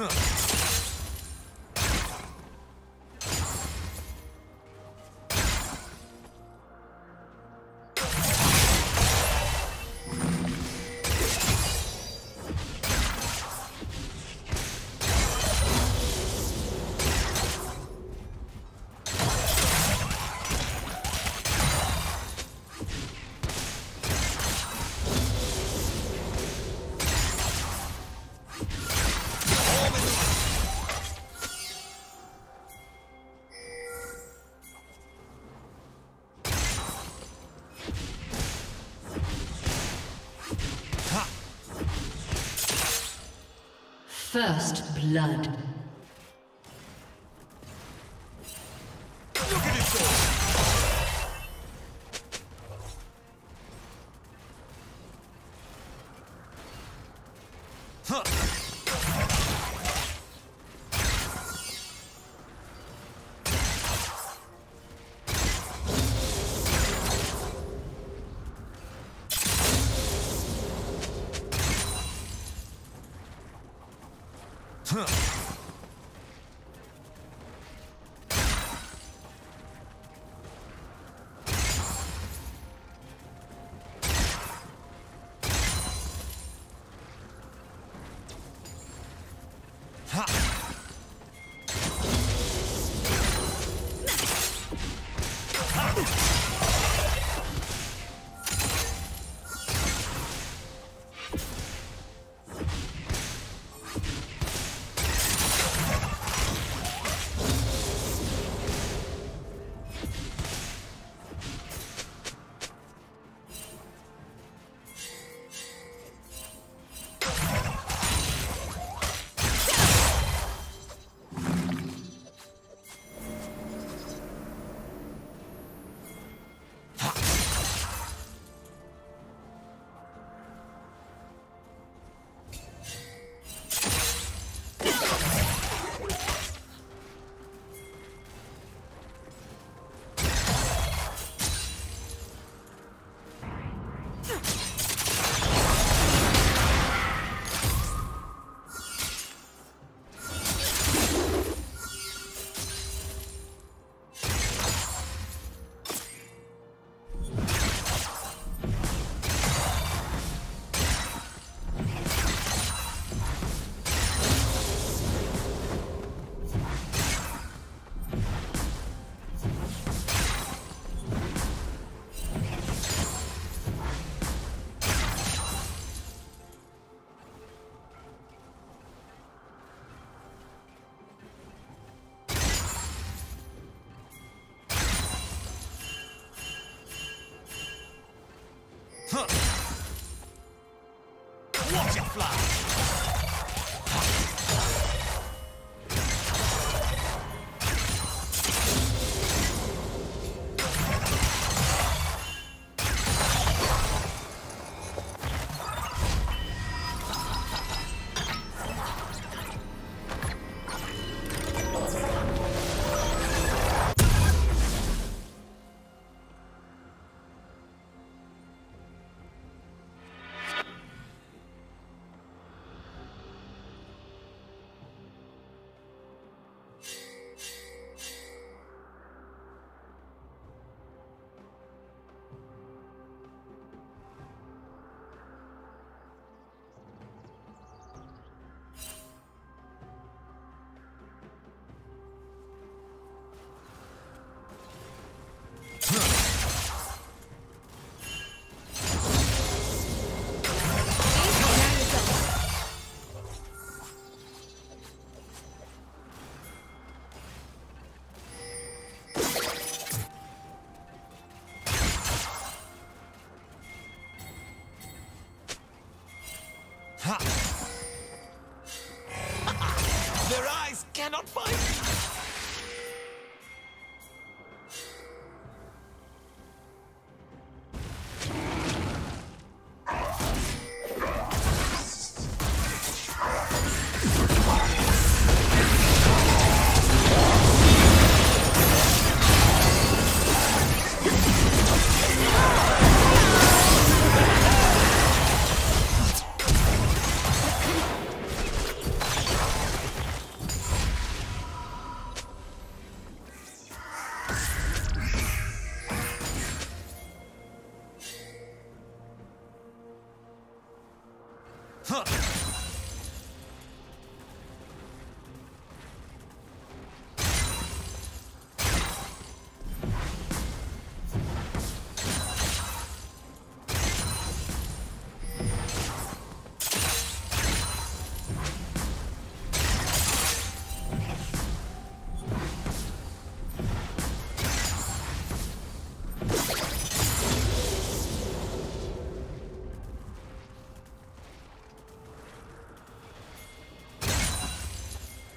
Huh. First blood.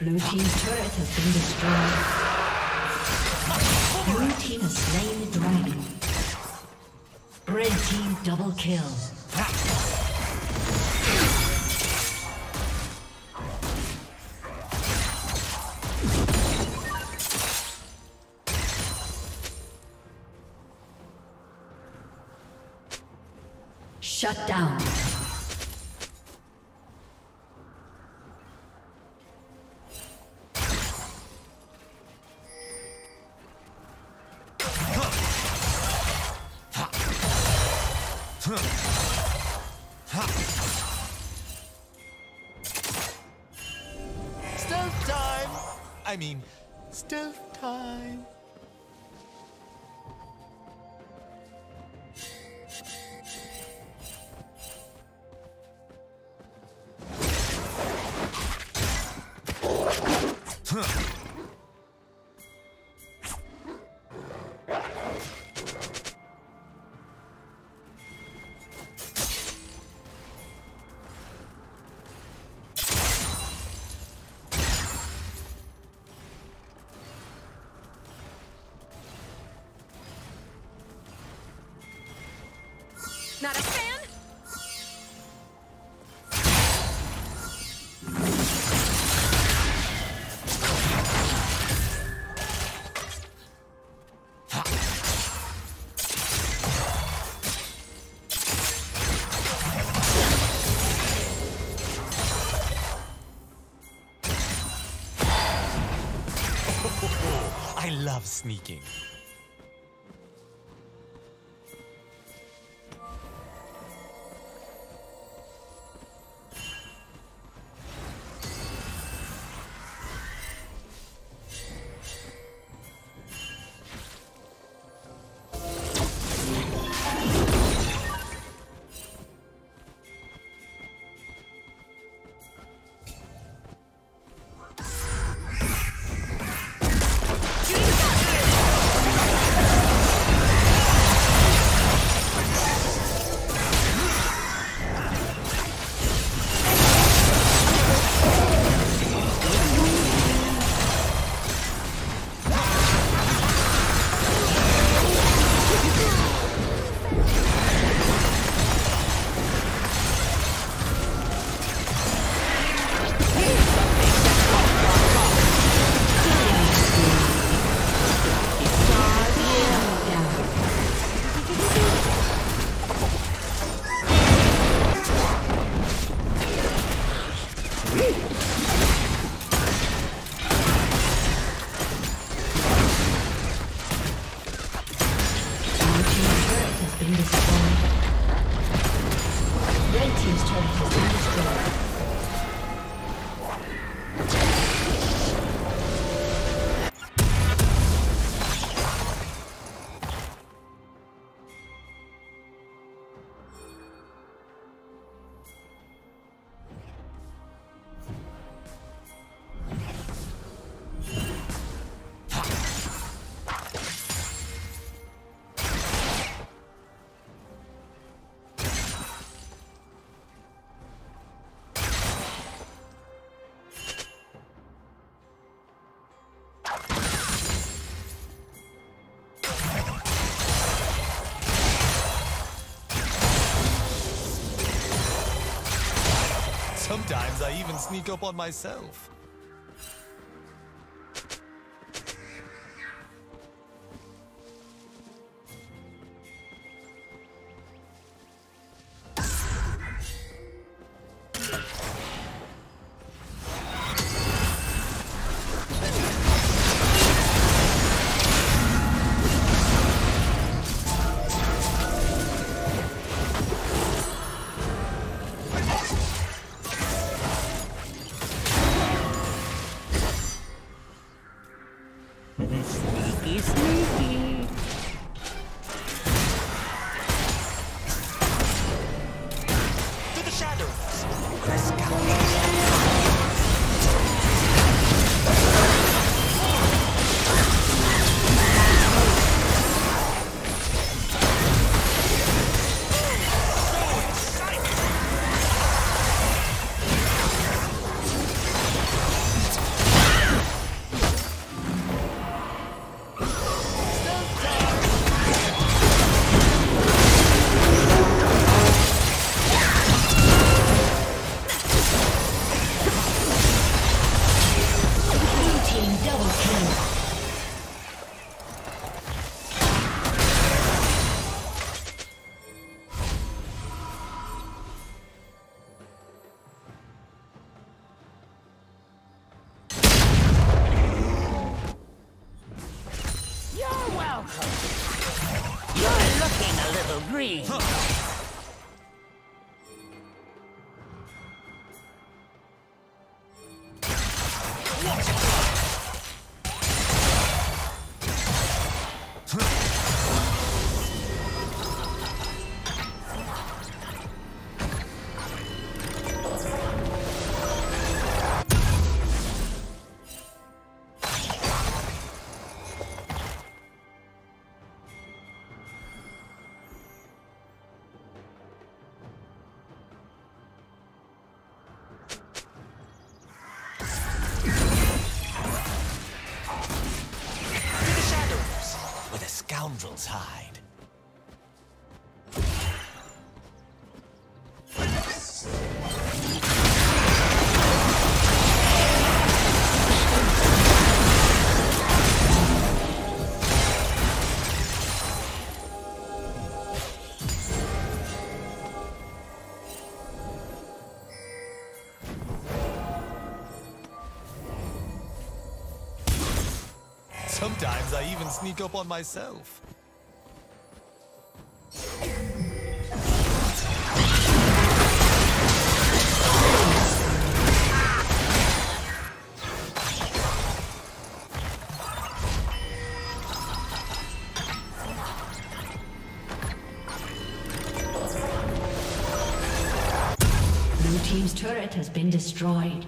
Blue team's turret has been destroyed. Blue team has slain the dragon. Red team double kill. I love sneaking. Sometimes I even sneak up on myself. Sometimes I even sneak up on myself. destroyed.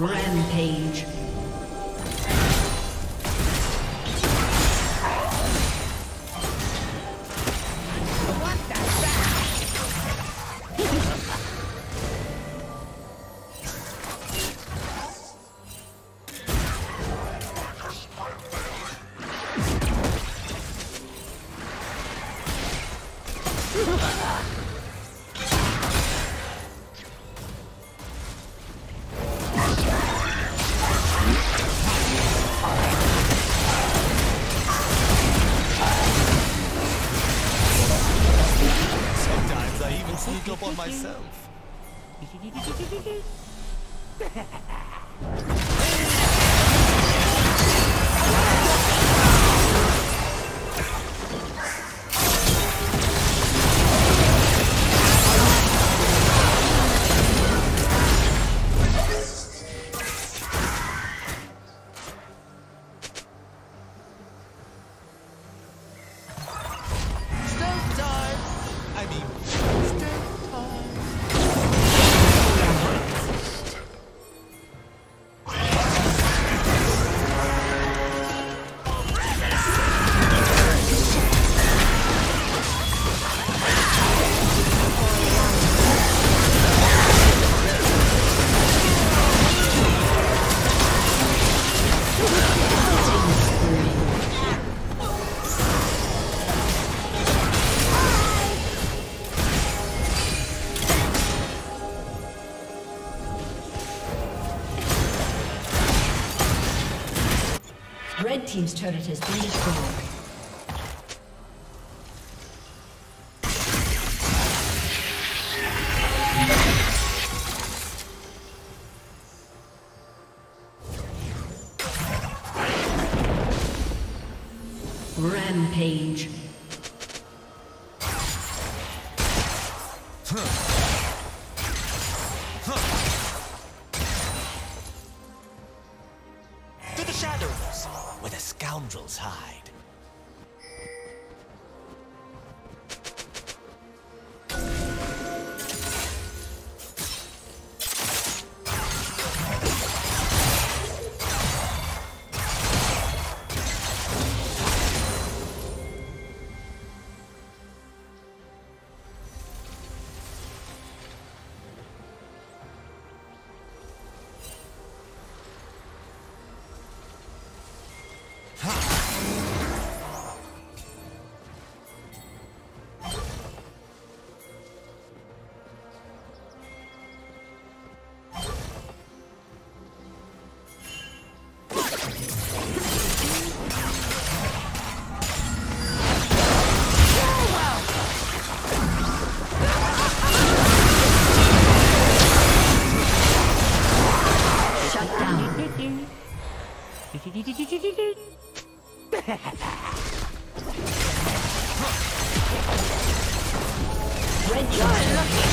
Rampage. Red Team's turret has been destroyed. Red Team's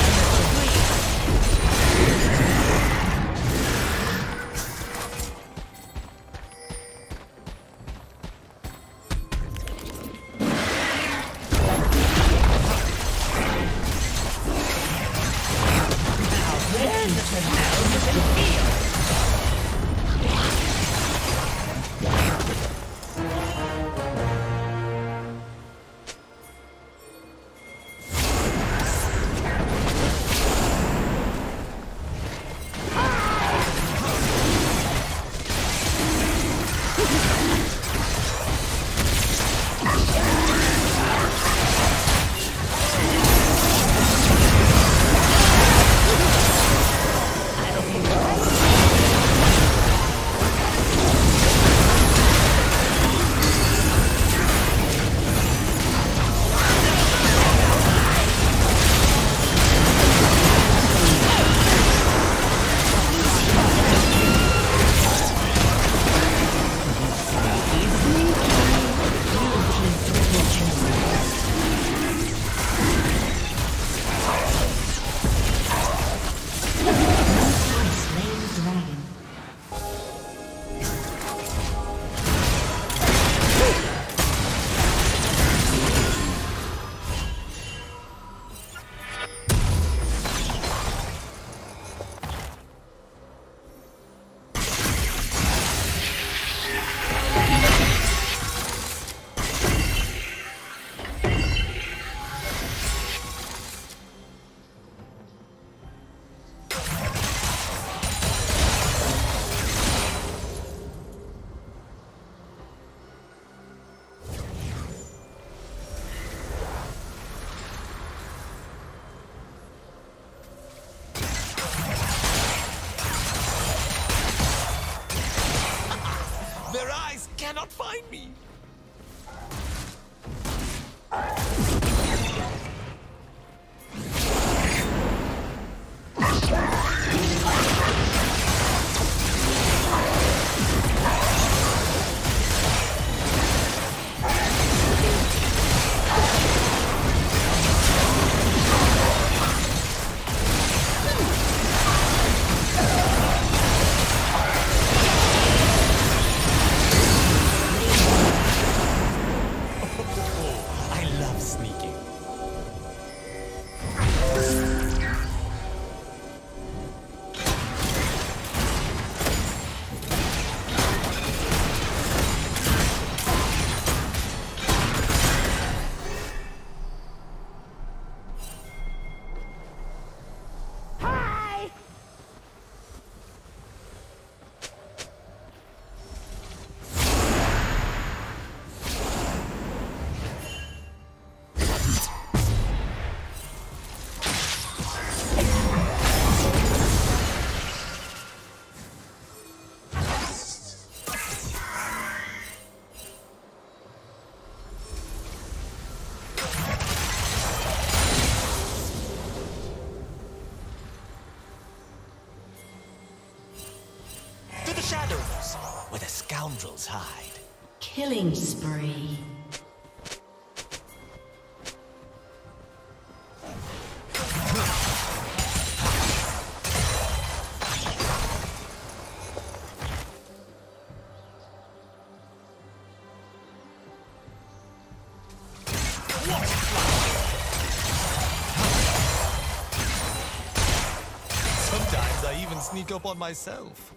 scoundrels hide. Killing spree. Sometimes I even sneak up on myself.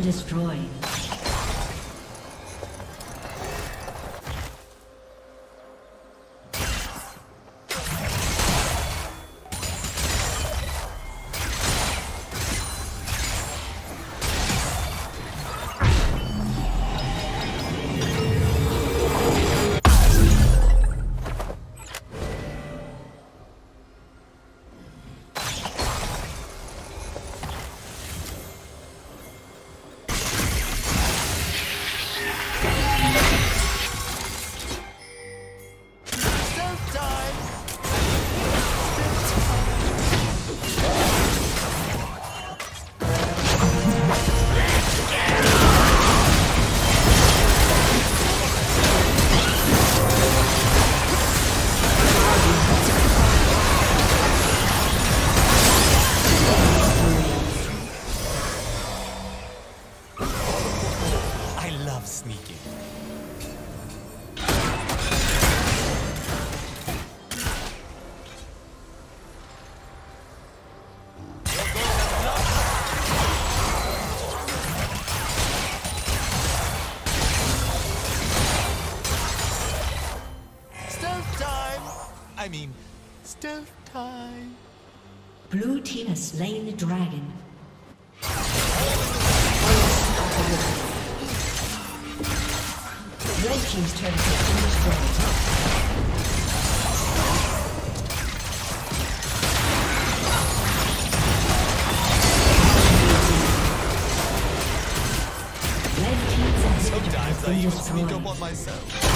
Destroyed. Slain the dragon. Red Team's turret has been destroyed. Sometimes I even sneak up on myself.